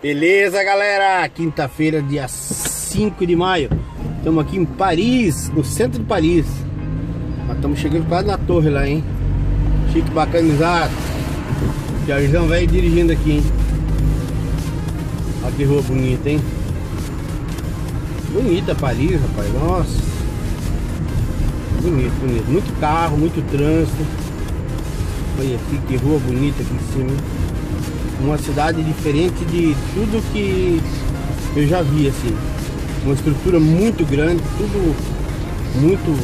Beleza, galera? Quinta-feira, dia 5 de maio. Estamos aqui em Paris, no centro de Paris. estamos chegando quase na torre lá, hein? Chique bacanizado. Jarzão velho dirigindo aqui, hein? Olha que rua bonita, hein? Bonita Paris, rapaz. Nossa. Bonito, bonito. Muito carro, muito trânsito. Olha aqui que rua bonita aqui em cima. Uma cidade diferente de tudo que eu já vi assim. Uma estrutura muito grande, tudo muito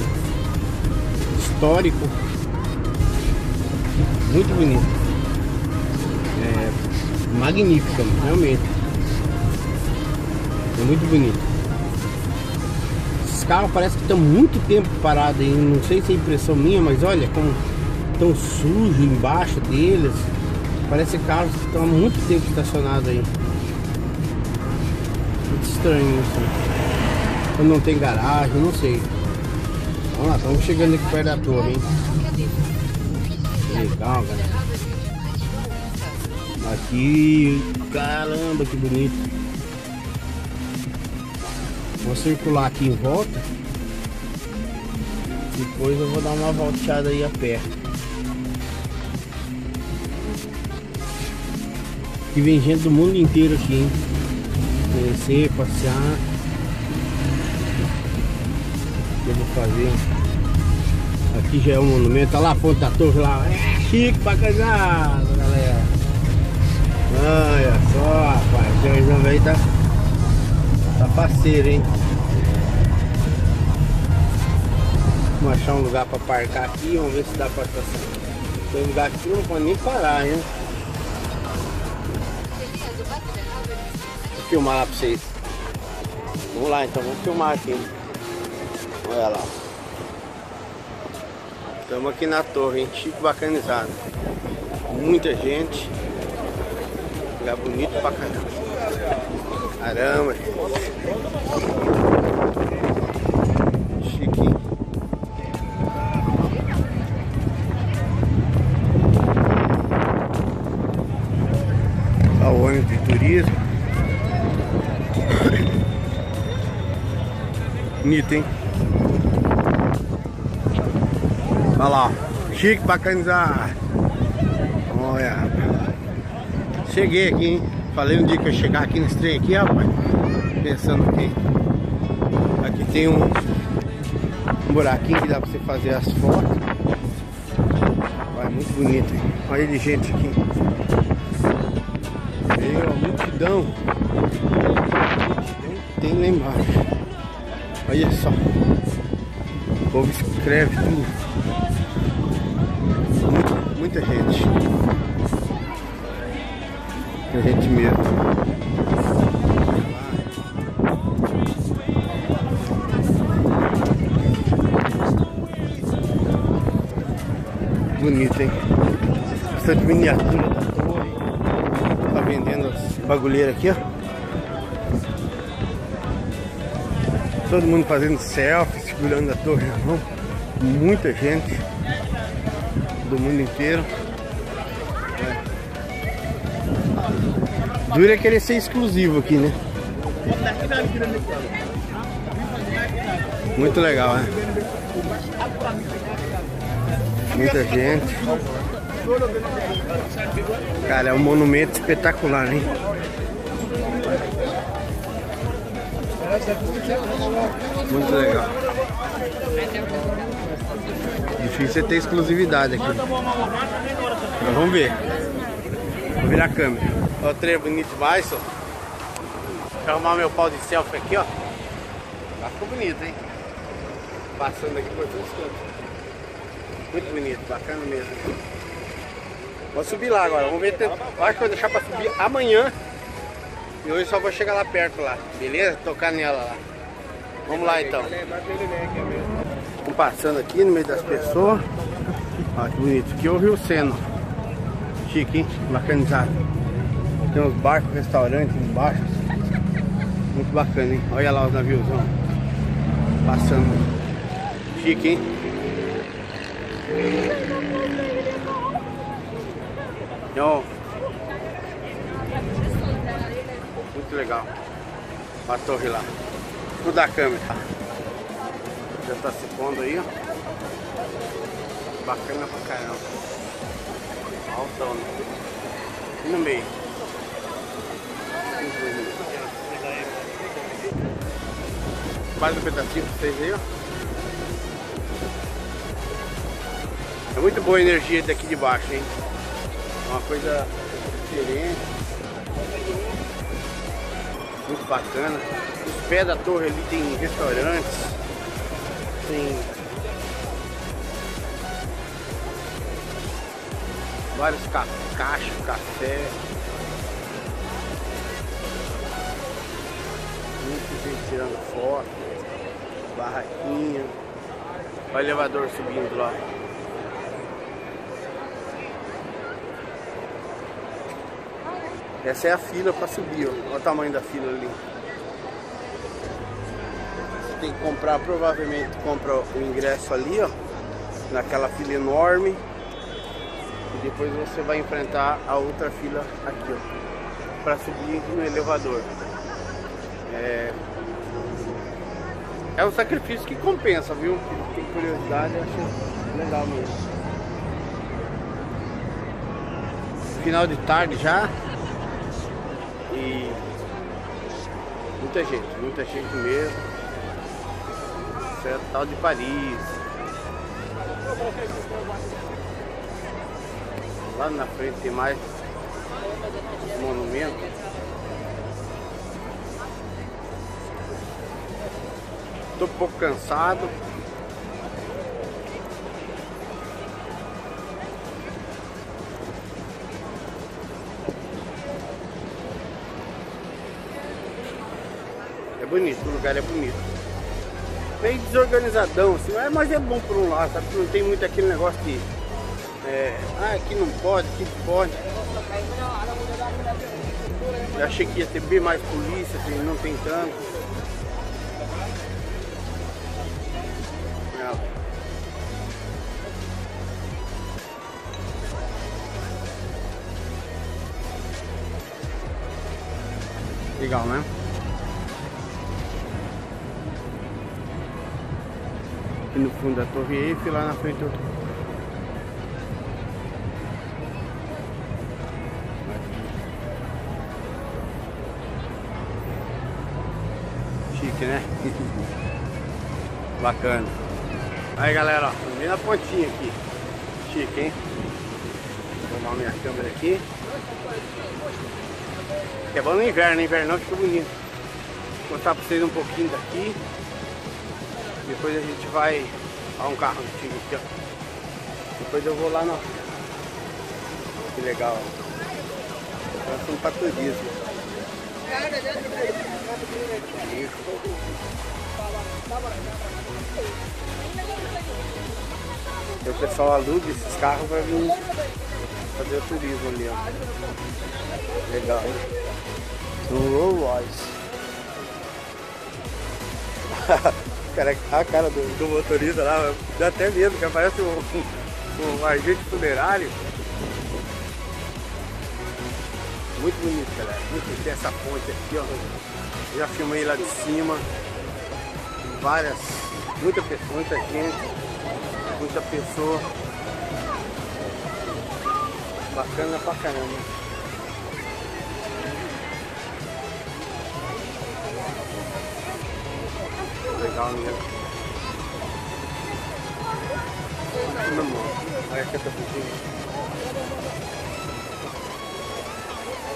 histórico. Muito bonito. É magnífica, realmente. É muito bonito. Esses carros parece que estão muito tempo parados aí. Não sei se é impressão minha, mas olha como tão sujo embaixo deles. Parece carros que estão há muito tempo estacionados aí. Muito estranho isso. Quando não tem garagem, não sei. Vamos lá, estamos chegando aqui perto da torre, hein? Legal, galera. Aqui, caramba, que bonito. Vou circular aqui em volta. Depois eu vou dar uma volteada aí a pé. Que vem gente do mundo inteiro aqui, hein? Conhecer, passear. Que eu vou fazer? Aqui já é um monumento. Olha lá a ponta da torre lá. É chique pra casar, galera. Olha só, rapaz. O Jorjão velho tá, tá parceiro, hein? Vamos achar um lugar pra parcar aqui. Vamos ver se dá pra. Tem lugar aqui não pode nem parar, hein? Filmar lá pra vocês. Vamos lá então, vamos filmar aqui. Olha lá. Estamos aqui na torre, hein? Chico bacanizado. Muita gente. Lugar bonito pra caramba. Caramba. Bonito, hein? Olha lá, chique bacanizar. Olha. Cheguei aqui, hein? Falei um dia que eu chegar aqui nesse trem aqui, rapaz. Pensando que aqui tem um, buraquinho que dá pra você fazer as fotos. Vai, muito bonito, hein? Olha de gente aqui. A multidão. Tem lá embaixo. Olha só. O povo escreve tudo. Muita, muita gente. Muita gente mesmo. Bonito, hein? Bastante miniatura da torre. Tá vendendo as bagulheiras aqui, ó. Todo mundo fazendo selfie, segurando a torre na mão. Muita gente do mundo inteiro. É. Dura é querer ser exclusivo aqui, né? Muito legal, né? Muita gente. Cara, é um monumento espetacular, hein? Muito legal. Difícil é ter exclusividade aqui. Mas vamos ver. Vou virar a câmera. Olha o trem bonito demais, ó. Deixa eu arrumar meu pau de selfie aqui, ó. Tá ficou bonito, hein? Passando aqui por todos os cantos. Muito bonito, bacana mesmo. Vou subir lá agora. Vamos ver. Acho que vou deixar pra subir amanhã. E hoje só vou chegar lá perto lá, beleza? Tocar nela lá. Vamos lá então. Vamos passando aqui no meio das pessoas. Olha que bonito. Aqui é o Rio Seno. Chique, hein? Bacanizado. Tem uns barcos, restaurantes embaixo. Muito bacana, hein? Olha lá os naviozão. Passando. Chique, hein? Ó. muito legal. A torre lá. Vou câmera. Já tá se pondo aí, ó. Bacana pra caramba. Altão. No meio. Mais um pedacinho pra vocês aí, ó. É muito boa a energia daqui de baixo, hein? É uma coisa diferente. Muito bacana. Os pés da torre ali tem restaurantes. Tem vários ca caixas, café. Muita gente tirando foto, barraquinha. Olha o elevador subindo lá. Essa é a fila para subir, ó. Olha o tamanho da fila ali. Você tem que comprar, provavelmente compra o ingresso ali, ó. Naquela fila enorme. E depois você vai enfrentar a outra fila aqui, ó. Para subir no elevador. É... é um sacrifício que compensa, viu? Tem curiosidade, acho legal mesmo. Final de tarde já. Muita gente, muita gente mesmo. Isso é tal de Paris. Lá na frente tem mais monumento. Tô um pouco cansado. Bonito, o lugar é bonito. Meio desorganizadão, assim, mas é bom por um lado, sabe? Não tem muito aquele negócio de. É, ah, aqui não pode, aqui pode. Eu achei que ia ter bem mais polícia, assim, não tem tanto. Legal, né? Aqui no fundo da Torre Eiffel, lá na frente outro. Chique, né? Bacana. Aí galera, ó, bem na pontinha aqui. Chique, hein? Vou arrumar minha câmera aqui. É bom no inverno, no inverno fica bonito. Vou mostrar pra vocês um pouquinho daqui. Depois a gente vai a um carro antigo aqui, ó. Depois eu vou lá no. Que legal. Somos para turismo. E o pessoal aluga esses carros para vir fazer o turismo ali, ó. Legal, hein? Rolls Royce. cara, a cara do, do motorista lá, dá até medo, que parece um, um, um agente funerário. Muito bonito, galera. Muito tem essa ponte aqui, ó. Já filmei lá de cima. Várias, muita pessoa, muita gente, muita pessoa. Bacana pra caramba. Não, olha aqui essa pouquinho.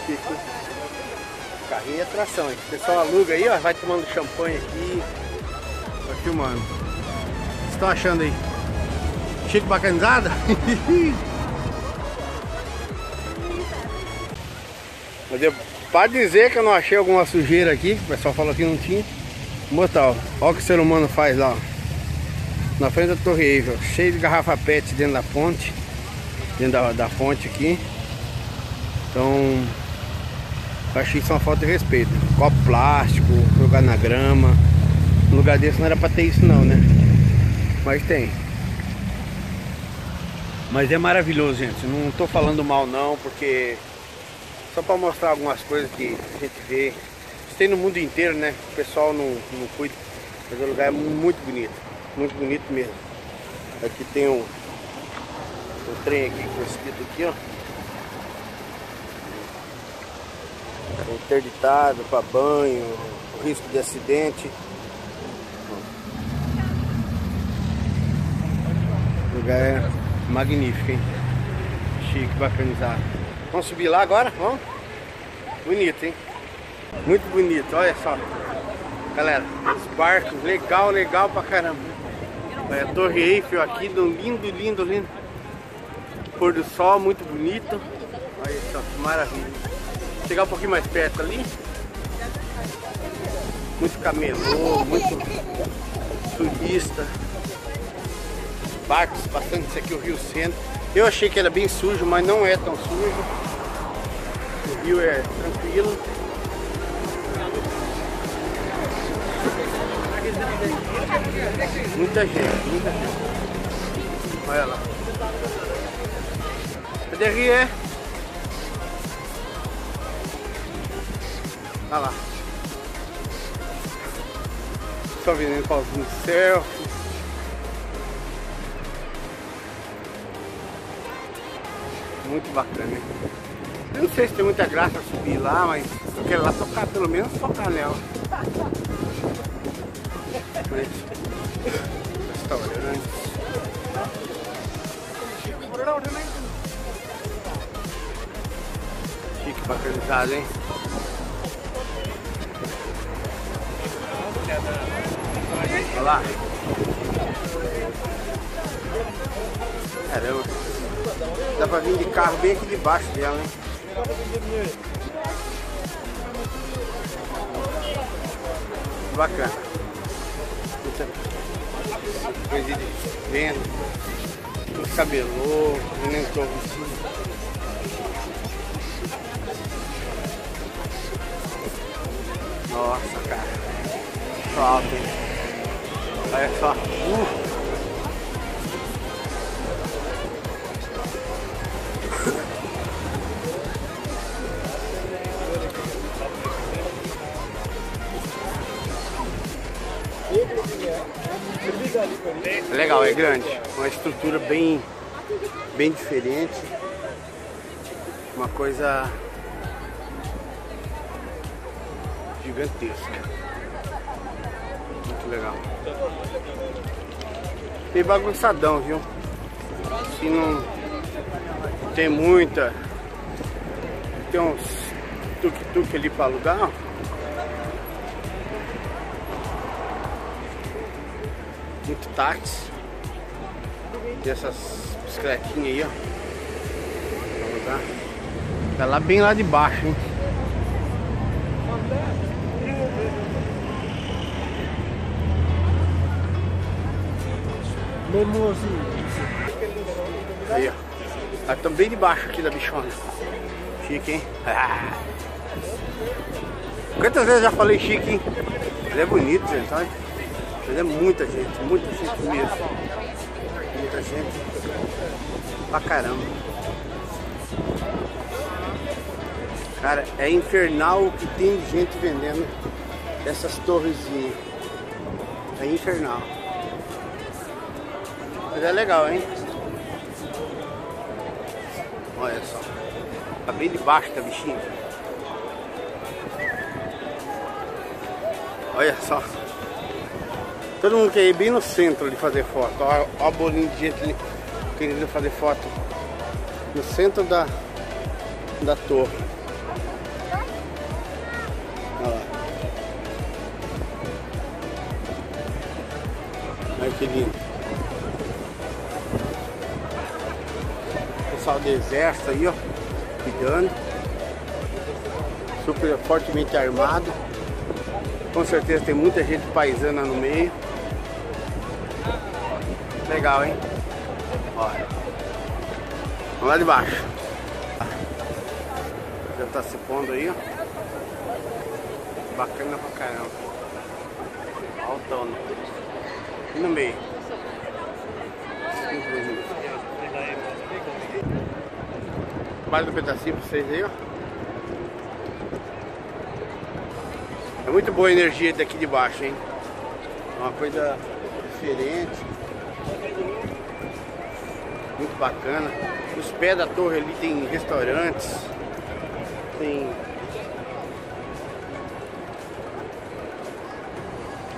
Fica. Carrinho e atração. O pessoal aluga aí, ó, vai tomando champanhe aqui. Tá filmando. O que vocês estão achando aí? Chico bacanizada? Mas eu, para dizer que eu não achei alguma sujeira aqui, o pessoal falou que não tinha. Ó. Olha o que o ser humano faz lá. Na frente da Torre Eiffel, cheio de garrafa PET dentro da ponte. Dentro da, da fonte aqui. Então, achei isso uma falta de respeito. Copo plástico, jogar na grama. Um lugar desse não era pra ter isso não, né? Mas tem. Mas é maravilhoso, gente. Não tô falando mal não, porque só para mostrar algumas coisas que a gente vê tem no mundo inteiro, né? O pessoal não, não cuida. Mas o lugar é muito bonito. Muito bonito mesmo. Aqui tem um, um trem aqui com escrito aqui, ó. Interditado para banho, risco de acidente. O lugar é magnífico, hein? Chique, bacanizado. Vamos subir lá agora? Vamos? Bonito, hein? Muito bonito, olha só. Galera, os barcos, legal, legal pra caramba. A Torre Eiffel aqui, lindo, lindo, lindo. Pôr do sol, muito bonito. Olha só, que maravilha. Vou chegar um pouquinho mais perto ali. Muito camelô, muito turista. Barcos, bastante isso aqui, o Rio Centro. Eu achei que era bem sujo, mas não é tão sujo. O rio é tranquilo. Muita gente, muita gente. Olha lá. Cadê Rie? Olha lá. Só vendendo pauzinho selfie. Muito bacana, hein? Eu não sei se tem muita graça subir lá, mas eu quero lá tocar, pelo menos tocar nela. Restaurante. Chique bacanizado, hein? Olha lá. Caramba. Dá pra vir de carro bem aqui debaixo dela, hein? Bacana. Coisa de vento. Muito cabelô, veneno torrecido. Nossa, cara. Hein? Olha só. Uh. Legal, é grande. Uma estrutura bem, bem diferente. Uma coisa gigantesca. Muito legal. E bagunçadão, viu? Se não tem muita. Tem uns tuk-tuk ali para alugar. Muito táxi. Tem essas bicicletinhas aí, ó. Vamos lá. Tá lá bem lá de baixo, hein? Aí, ó. Tá também debaixo aqui da bichona. Chique, hein? Ah. Quantas vezes eu já falei chique, hein? Ele é bonito, gente. Olha. Mas é muita gente, muita gente mesmo. Muita gente pra caramba. Cara, é infernal o que tem gente vendendo essas torrezinhas. É infernal. Mas é legal, hein? Olha só. Tá bem debaixo da bichinha. Olha só. Todo mundo quer ir bem no centro de fazer foto. Olha, olha a bolinha de gente querendo fazer foto no centro da, da torre. Olha lá. Olha que lindo. Pessoal do exército aí, ó. Cuidando. Super fortemente armado. Com certeza tem muita gente paisana no meio. Legal, hein? Olha. Vamos lá de baixo. Já tá se pondo aí, ó. Bacana pra caramba. Altona. E no meio. Mais um pedacinho pra vocês aí, ó. É muito boa a energia daqui de baixo, hein? É uma coisa diferente. Muito bacana. Os pés da torre ali tem restaurantes. Tem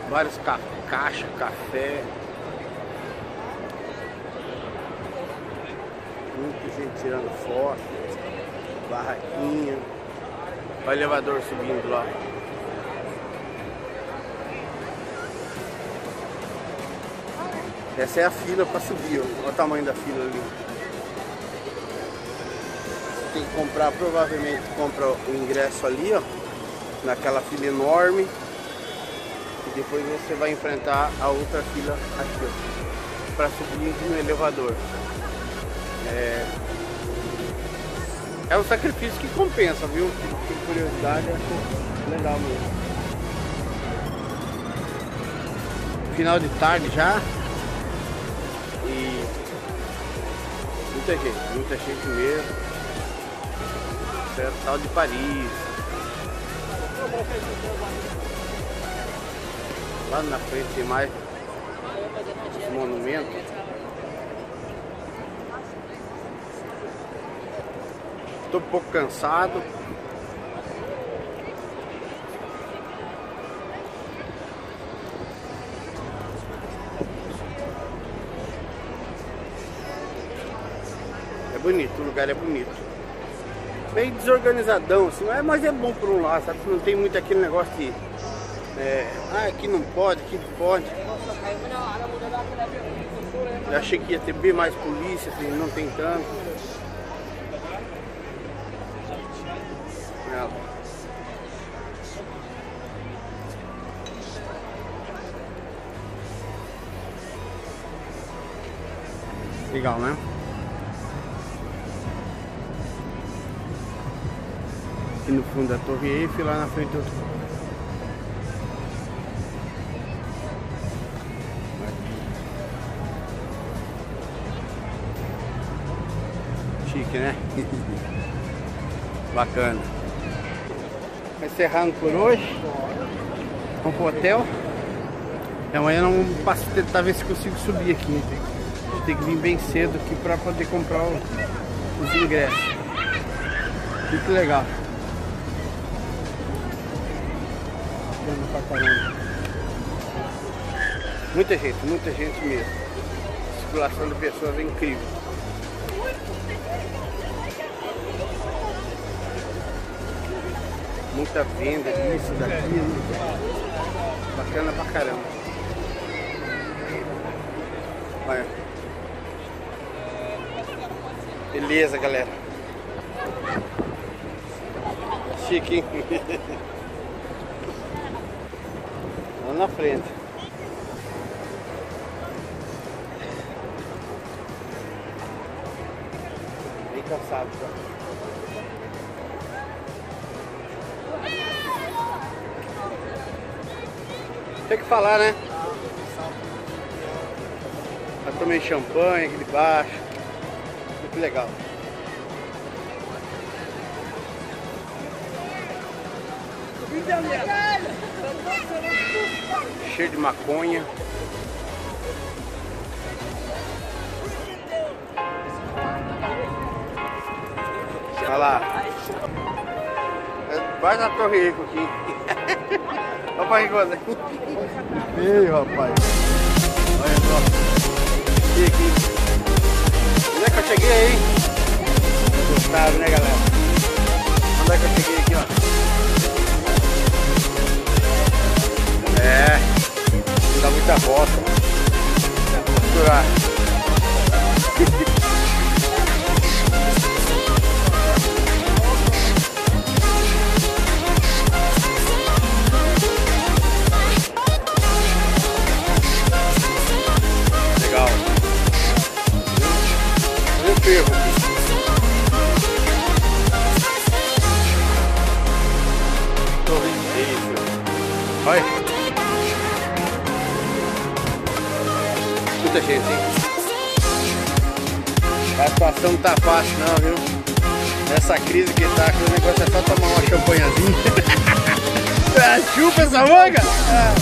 vários ca caixa, café. Muita gente tirando foto, barraquinha. Olha o elevador subindo lá. Essa é a fila para subir, ó. olha o tamanho da fila ali. Tem que comprar, provavelmente compra o ingresso ali, ó, naquela fila enorme. E depois você vai enfrentar a outra fila aqui, ó, para subir no elevador. É... é um sacrifício que compensa, viu? Tem curiosidade, acho legal mesmo. Final de tarde já, muita gente, muita gente mesmo. Certo, tal de Paris. Lá na frente tem mais esse monumento. Estou um pouco cansado. O lugar é bonito. Meio desorganizadão, assim, mas é bom por um lado, sabe? Não tem muito aquele negócio de. É, ah, aqui não pode, aqui pode. Eu achei que ia ter bem mais polícia, assim, não tem tanto. Legal, né? Aqui no fundo da Torre Eiffel, lá na frente outro. Chique, né? Bacana. Encerrando por hoje. Vamos pro hotel. E amanhã não passo tentar ver se consigo subir aqui. Tem que vir bem cedo aqui para poder comprar os ingressos. Muito legal. Pra caramba. Muita gente, muita gente mesmo. A circulação de pessoas é incrível. Muita venda disso, daquilo. Bacana pra caramba. Olha. Beleza, galera. Chique, hein? na frente. Bem cansado já. Tem que falar, né? Já tomei champanhe aqui de baixo. Muito legal. Cheio de maconha. Olha lá. Vai na Torre Rico aqui. Olha pra. Ei, rapaz. Olha só. Muita gente, hein? A situação não tá fácil não, viu? Nessa crise que tá, que o negócio é só tomar uma champanhazinha. Ah, chupa essa manga! Ah,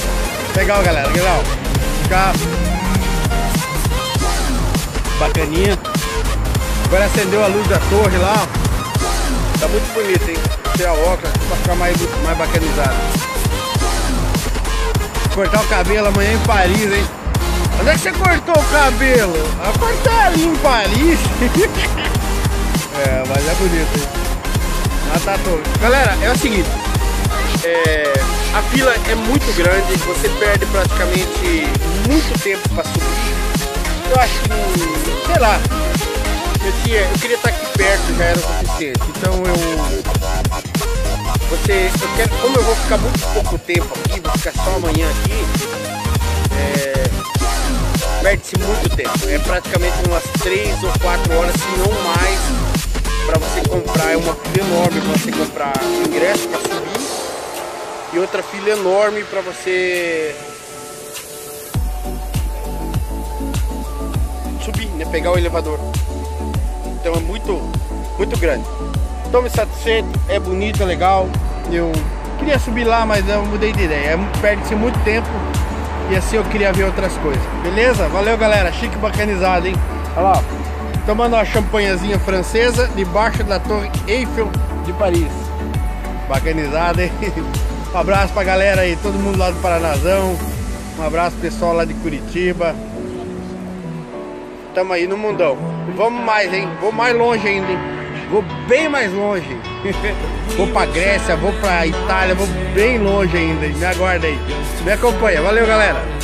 legal, galera, legal. Ficar bacaninha. Agora acendeu a luz da torre lá. Tá muito bonito, hein? Tirar o óculos pra ficar mais, mais bacanizado. Cortar o cabelo amanhã em Paris, hein? Onde é que você cortou o cabelo? Eu cortei ali em Paris. é, mas é bonito? Ah, tá todo. Galera, é o seguinte. É, a fila é muito grande, você perde praticamente muito tempo para subir. Eu acho que, sei lá, eu, tinha, eu queria estar aqui perto, já era o suficiente. Então eu. Você. Eu quero, como eu vou ficar muito pouco tempo aqui, vou ficar só amanhã aqui. É, Perde-se muito tempo. É praticamente umas 3 ou 4 horas, se não mais, para você comprar. É uma fila enorme para você comprar ingresso para subir. E outra fila enorme para você subir, né? Pegar o elevador. Então é muito, muito grande. Estou me satisfeito, é bonito, é legal. Eu queria subir lá, mas eu mudei de ideia. É, Perde-se muito tempo e assim eu queria ver outras coisas. Beleza? Valeu, galera. Chique bacanizado, hein? Olha lá, Tomando uma champanhazinha francesa debaixo da Torre Eiffel de Paris. Bacanizado, hein? Um abraço pra galera aí, todo mundo lá do Paranazão. Um abraço pessoal lá de Curitiba. Tamo aí no mundão. Vamos mais, hein? Vou mais longe ainda, hein? Vou bem mais longe. vou pra Grécia, vou pra Itália, vou bem longe ainda. Me aguarda aí. Me acompanha. Valeu, galera.